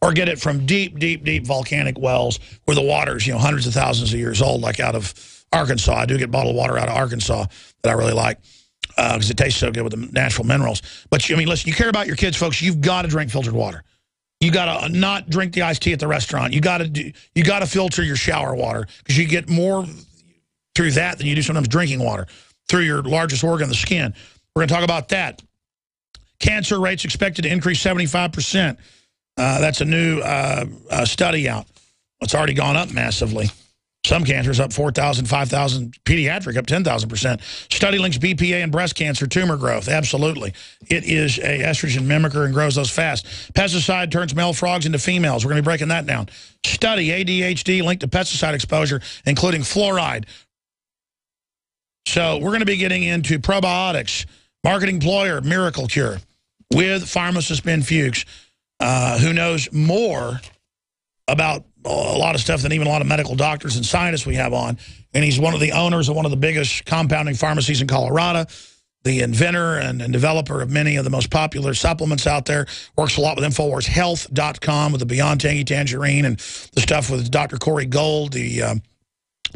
or get it from deep, deep, deep volcanic wells where the water's, you know, hundreds of thousands of years old, like out of Arkansas. I do get bottled water out of Arkansas that I really like because uh, it tastes so good with the natural minerals. But, you, I mean, listen, you care about your kids, folks, you've got to drink filtered water. You got to not drink the iced tea at the restaurant. You got to do, you got to filter your shower water because you get more through that than you do sometimes drinking water through your largest organ, the skin. We're going to talk about that. Cancer rates expected to increase 75%. Uh, that's a new uh, uh, study out. It's already gone up massively. Some cancers up 4,000, 5,000, pediatric up 10,000%. Study links BPA and breast cancer tumor growth. Absolutely. It is a estrogen mimicker and grows those fast. Pesticide turns male frogs into females. We're going to be breaking that down. Study ADHD linked to pesticide exposure, including fluoride. So we're going to be getting into probiotics, marketing employer, miracle cure with pharmacist Ben Fuchs, uh, who knows more about a lot of stuff than even a lot of medical doctors and scientists we have on. And he's one of the owners of one of the biggest compounding pharmacies in Colorado, the inventor and, and developer of many of the most popular supplements out there. Works a lot with InfoWarsHealth.com with the Beyond Tangy Tangerine and the stuff with Dr. Corey Gold, the... Um,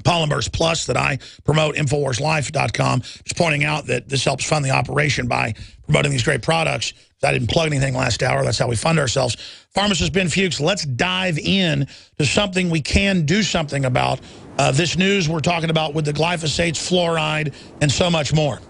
Polymers Plus that I promote, InfoWarsLife.com, just pointing out that this helps fund the operation by promoting these great products. I didn't plug anything last hour. That's how we fund ourselves. Pharmacist Ben Fuchs, let's dive in to something we can do something about. Uh, this news we're talking about with the glyphosates, fluoride, and so much more.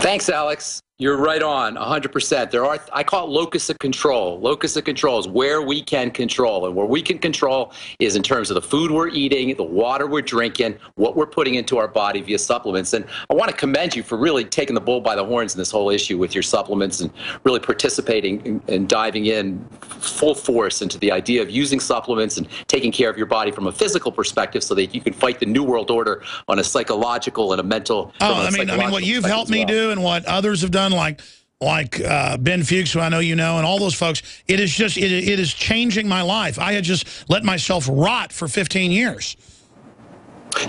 Thanks, Alex. You're right on, 100%. There are, I call it locus of control. Locus of control is where we can control. And where we can control is in terms of the food we're eating, the water we're drinking, what we're putting into our body via supplements. And I want to commend you for really taking the bull by the horns in this whole issue with your supplements and really participating and diving in full force into the idea of using supplements and taking care of your body from a physical perspective so that you can fight the new world order on a psychological and a mental. Oh, I mean, I mean, what you've helped well. me do and what others have done like like uh, Ben Fuchs, who I know you know, and all those folks, it is just, it, it is changing my life. I had just let myself rot for 15 years.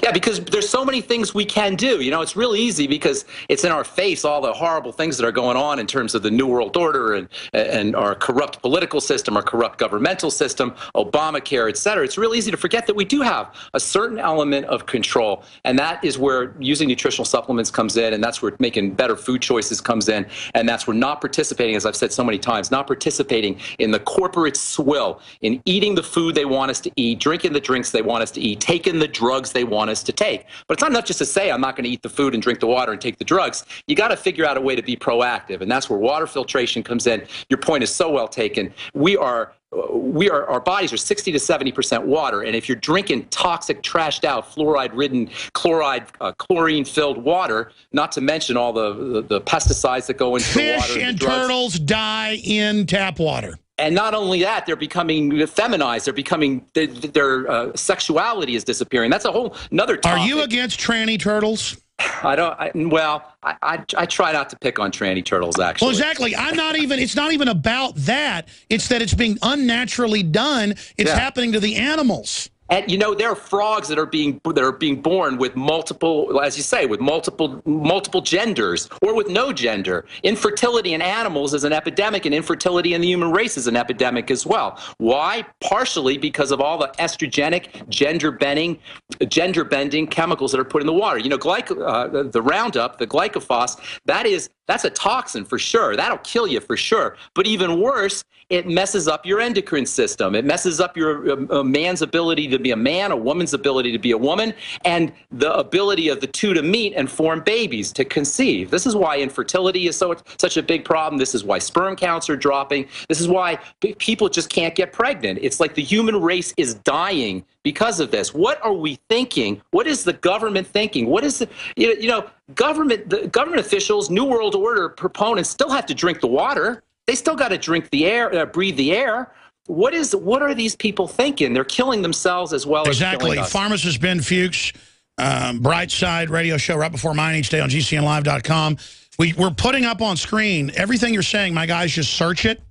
Yeah, because there's so many things we can do. You know, it's really easy because it's in our face all the horrible things that are going on in terms of the New World Order and and our corrupt political system, our corrupt governmental system, Obamacare, et cetera. It's really easy to forget that we do have a certain element of control, and that is where using nutritional supplements comes in, and that's where making better food choices comes in, and that's where not participating, as I've said so many times, not participating in the corporate swill, in eating the food they want us to eat, drinking the drinks they want us to eat, taking the drugs they want us to take. But it's not enough just to say, I'm not going to eat the food and drink the water and take the drugs. You got to figure out a way to be proactive. And that's where water filtration comes in. Your point is so well taken. We are we are our bodies are 60 to 70 percent water and if you're drinking toxic trashed out fluoride ridden chloride uh, chlorine filled water not to mention all the, the, the pesticides that go into Fish the water and, and turtles die in tap water and not only that, they're becoming feminized. They're becoming their, their uh, sexuality is disappearing. That's a whole another. Topic. Are you against tranny turtles? I don't. I, well, I, I, I try not to pick on tranny turtles. Actually, well, exactly. I'm not even. It's not even about that. It's that it's being unnaturally done. It's yeah. happening to the animals. And you know there are frogs that are being that are being born with multiple, as you say, with multiple multiple genders or with no gender. Infertility in animals is an epidemic, and infertility in the human race is an epidemic as well. Why? Partially because of all the estrogenic, gender bending, gender bending chemicals that are put in the water. You know, glyc- uh, the Roundup, the glyphosate, that is that's a toxin for sure. That'll kill you for sure. But even worse, it messes up your endocrine system. It messes up your uh, a man's ability to be a man, a woman's ability to be a woman, and the ability of the two to meet and form babies, to conceive. This is why infertility is so such a big problem. This is why sperm counts are dropping. This is why people just can't get pregnant. It's like the human race is dying because of this. What are we thinking? What is the government thinking? What is the you know government the government officials, New World Order proponents still have to drink the water. They still got to drink the air, uh, breathe the air. What is what are these people thinking? They're killing themselves as well exactly. as Exactly. Pharmacist Ben Fuchs, um, Brightside radio show right before mine each day on GCNlive.com. We, we're putting up on screen everything you're saying. My guys just search it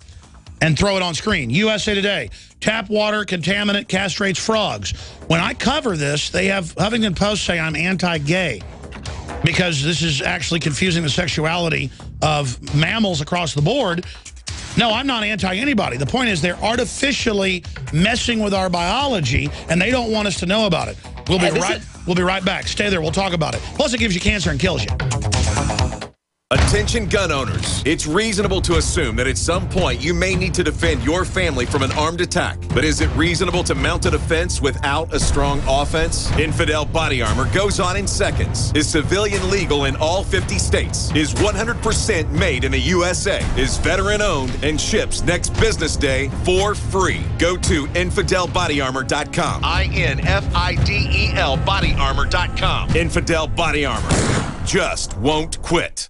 and throw it on screen. USA Today, tap water contaminant castrates frogs. When I cover this, they have Huffington Post say I'm anti-gay because this is actually confusing the sexuality of mammals across the board. No, I'm not anti-anybody. The point is they're artificially messing with our biology, and they don't want us to know about it. We'll be right. We'll be right back. Stay there. We'll talk about it. Plus, it gives you cancer and kills you. Attention gun owners. It's reasonable to assume that at some point you may need to defend your family from an armed attack. But is it reasonable to mount a defense without a strong offense? Infidel Body Armor goes on in seconds. Is civilian legal in all 50 states. Is 100% made in the USA. Is veteran owned and ships next business day for free. Go to infidelbodyarmor.com. I N F I D E L bodyarmor.com. Infidel Body Armor. Just won't quit.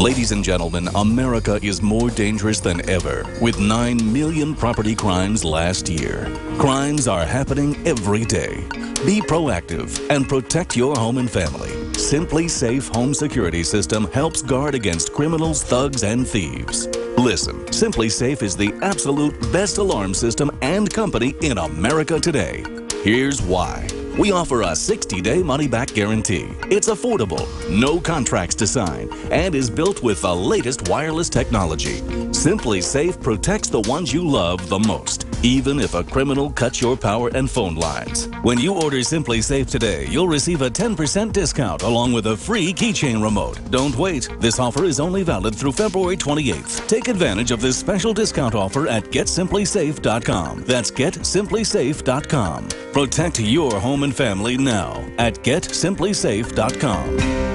Ladies and gentlemen, America is more dangerous than ever with 9 million property crimes last year. Crimes are happening every day. Be proactive and protect your home and family. SimpliSafe Home Security System helps guard against criminals, thugs, and thieves. Listen, SimpliSafe is the absolute best alarm system and company in America today. Here's why. We offer a 60 day money back guarantee. It's affordable, no contracts to sign, and is built with the latest wireless technology. SimpliSafe protects the ones you love the most, even if a criminal cuts your power and phone lines. When you order SimpliSafe today, you'll receive a 10% discount along with a free keychain remote. Don't wait. This offer is only valid through February 28th. Take advantage of this special discount offer at GetSimpliSafe.com. That's GetSimpliSafe.com. Protect your home and family now at GetSimpliSafe.com.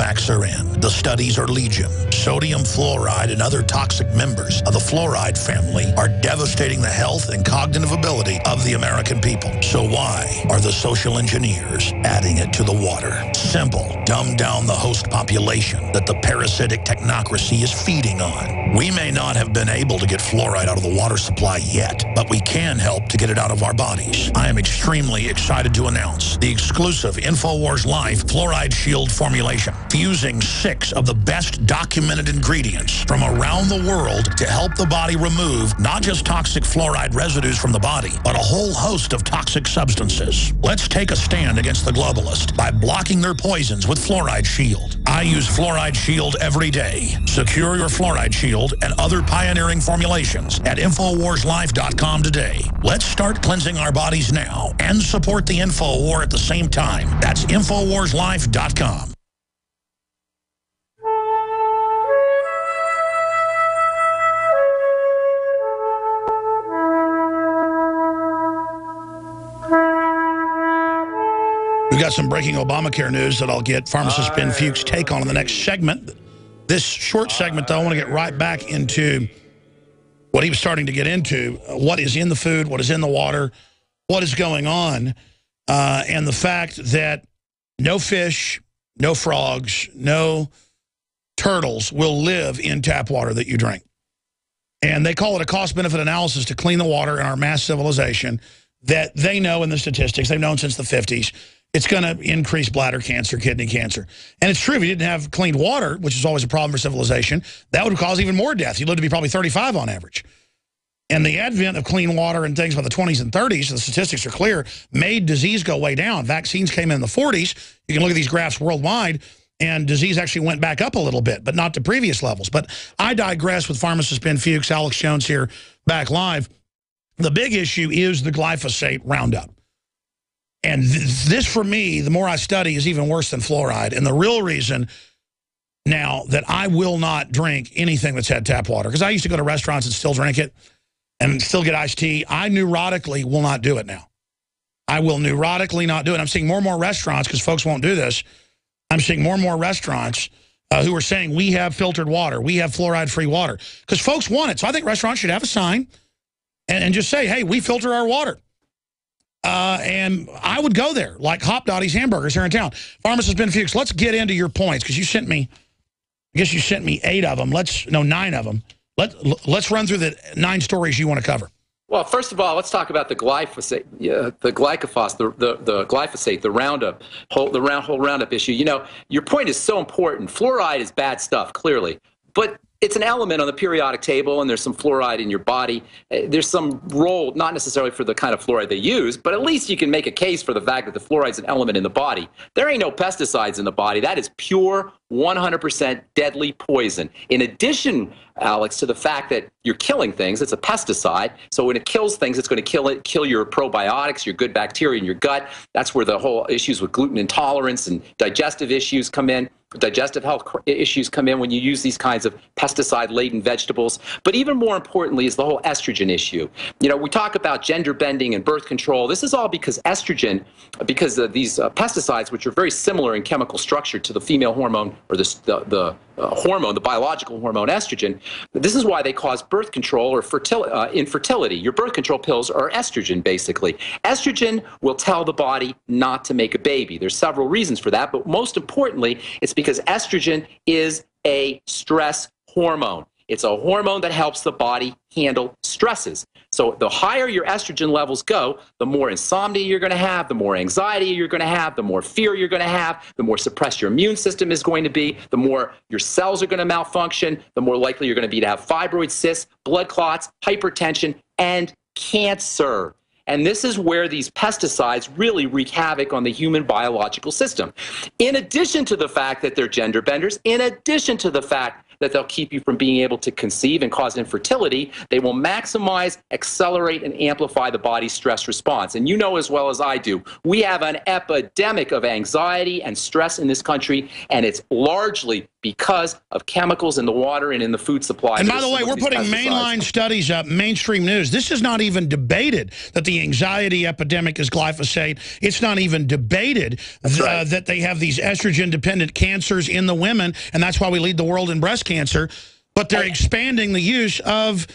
Facts are in. The studies are legion. Sodium fluoride and other toxic members of the fluoride family are devastating the health and cognitive ability of the American people. So why are the social engineers adding it to the water? Simple. Dumb down the host population that the parasitic technocracy is feeding on. We may not have been able to get fluoride out of the water supply yet, but we can help to get it out of our bodies. I am extremely excited to announce the exclusive InfoWars Life Fluoride Shield formulation fusing six of the best documented ingredients from around the world to help the body remove not just toxic fluoride residues from the body, but a whole host of toxic substances. Let's take a stand against the globalist by blocking their poisons with Fluoride Shield. I use Fluoride Shield every day. Secure your Fluoride Shield and other pioneering formulations at InfoWarsLife.com today. Let's start cleansing our bodies now and support the Info War at the same time. That's InfoWarsLife.com. We've got some breaking Obamacare news that I'll get pharmacist Ben Fuchs' take on in the next segment. This short segment, though, I want to get right back into what he was starting to get into. What is in the food, what is in the water, what is going on, uh, and the fact that no fish, no frogs, no turtles will live in tap water that you drink. And they call it a cost-benefit analysis to clean the water in our mass civilization that they know in the statistics, they've known since the 50s, it's going to increase bladder cancer, kidney cancer. And it's true, if you didn't have clean water, which is always a problem for civilization, that would cause even more death. You'd live to be probably 35 on average. And the advent of clean water and things by the 20s and 30s, the statistics are clear, made disease go way down. Vaccines came in the 40s. You can look at these graphs worldwide, and disease actually went back up a little bit, but not to previous levels. But I digress with pharmacist Ben Fuchs, Alex Jones here, back live. The big issue is the glyphosate Roundup. And th this, for me, the more I study, is even worse than fluoride. And the real reason now that I will not drink anything that's had tap water, because I used to go to restaurants and still drink it and still get iced tea, I neurotically will not do it now. I will neurotically not do it. I'm seeing more and more restaurants, because folks won't do this, I'm seeing more and more restaurants uh, who are saying, we have filtered water, we have fluoride-free water, because folks want it. So I think restaurants should have a sign and, and just say, hey, we filter our water. Uh, and I would go there, like Hopdoddy's Hamburgers here in town. Pharmacist Ben Fuchs, let's get into your points, because you sent me, I guess you sent me eight of them. Let's, no, nine of them. Let, let's run through the nine stories you want to cover. Well, first of all, let's talk about the glyphosate, uh, the glyphosate, the, the, the, glyphosate, the Roundup, whole, the round, whole Roundup issue. You know, your point is so important. Fluoride is bad stuff, clearly, but it's an element on the periodic table, and there's some fluoride in your body. Uh, there's some role, not necessarily for the kind of fluoride they use, but at least you can make a case for the fact that the fluoride's an element in the body. There ain't no pesticides in the body. That is pure 100% deadly poison. In addition, Alex, to the fact that you're killing things, it's a pesticide. So when it kills things, it's going to kill it, kill your probiotics, your good bacteria in your gut. That's where the whole issues with gluten intolerance and digestive issues come in. Digestive health issues come in when you use these kinds of pesticide-laden vegetables. But even more importantly is the whole estrogen issue. You know, we talk about gender bending and birth control. This is all because estrogen, because of these uh, pesticides, which are very similar in chemical structure to the female hormone or the, the, the uh, hormone, the biological hormone estrogen. This is why they cause birth control or fertility, uh, infertility. Your birth control pills are estrogen, basically. Estrogen will tell the body not to make a baby. There's several reasons for that, but most importantly, it's because estrogen is a stress hormone. It's a hormone that helps the body handle stresses. So the higher your estrogen levels go, the more insomnia you're going to have, the more anxiety you're going to have, the more fear you're going to have, the more suppressed your immune system is going to be, the more your cells are going to malfunction, the more likely you're going to be to have fibroid cysts, blood clots, hypertension, and cancer. And this is where these pesticides really wreak havoc on the human biological system. In addition to the fact that they're gender benders, in addition to the fact that they'll keep you from being able to conceive and cause infertility. They will maximize, accelerate, and amplify the body's stress response. And you know as well as I do, we have an epidemic of anxiety and stress in this country, and it's largely because of chemicals in the water and in the food supply. And by the way, we're putting mainline studies up, mainstream news. This is not even debated that the anxiety epidemic is glyphosate. It's not even debated th right. uh, that they have these estrogen-dependent cancers in the women, and that's why we lead the world in breast cancer. But they're expanding the use of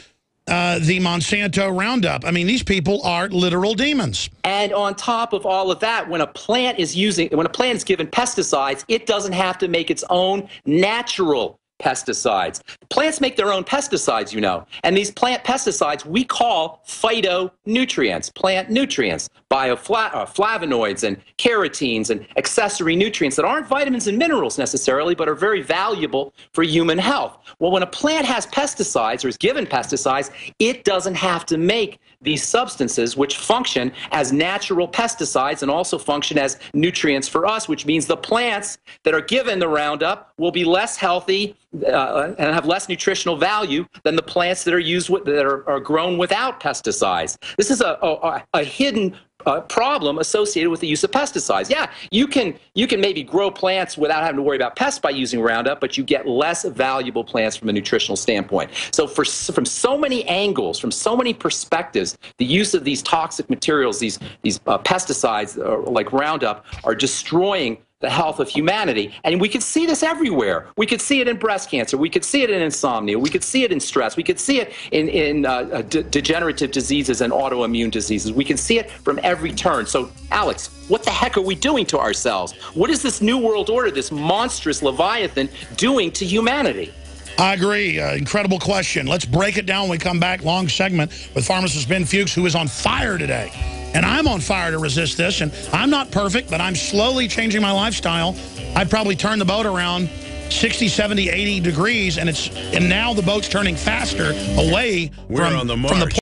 uh, the Monsanto Roundup. I mean, these people are literal demons. And on top of all of that, when a plant is using, when a plant is given pesticides, it doesn't have to make its own natural pesticides. Plants make their own pesticides, you know. And these plant pesticides we call phytonutrients, plant nutrients, bioflavonoids uh, and carotenes and accessory nutrients that aren't vitamins and minerals necessarily, but are very valuable for human health. Well, when a plant has pesticides or is given pesticides, it doesn't have to make these substances which function as natural pesticides and also function as nutrients for us, which means the plants that are given the Roundup will be less healthy uh, and have less nutritional value than the plants that are used with, that are, are grown without pesticides. This is a, a, a hidden uh, problem associated with the use of pesticides. Yeah, you can you can maybe grow plants without having to worry about pests by using Roundup, but you get less valuable plants from a nutritional standpoint. So for from so many angles, from so many perspectives, the use of these toxic materials, these these uh, pesticides uh, like Roundup, are destroying the health of humanity. And we could see this everywhere. We could see it in breast cancer. We could see it in insomnia. We could see it in stress. We could see it in, in uh, uh degenerative diseases and autoimmune diseases. We can see it from every turn. So, Alex, what the heck are we doing to ourselves? What is this New World Order, this monstrous Leviathan, doing to humanity? I agree. Uh, incredible question. Let's break it down when we come back. Long segment with pharmacist Ben Fuchs, who is on fire today And I'm on fire to resist this. And I'm not perfect, but I'm slowly changing my lifestyle. I'd probably turn the boat around 60, 70, 80 degrees, and it's and now the boat's turning faster away We're from, on the from the.